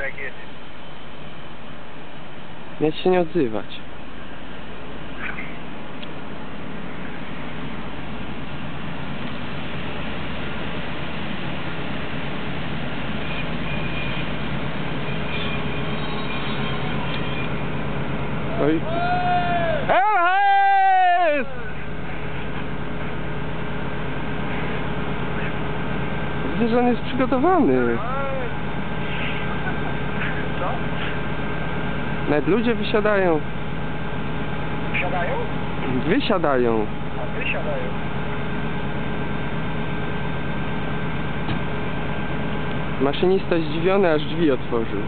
jak jedzie. Mieć się nie odzywać. Oj. Widzę, że on jest przygotowany. Nawet ludzie wysiadają. Wsiadają? Wysiadają. A wysiadają. Maszynista zdziwiony, aż drzwi otworzył.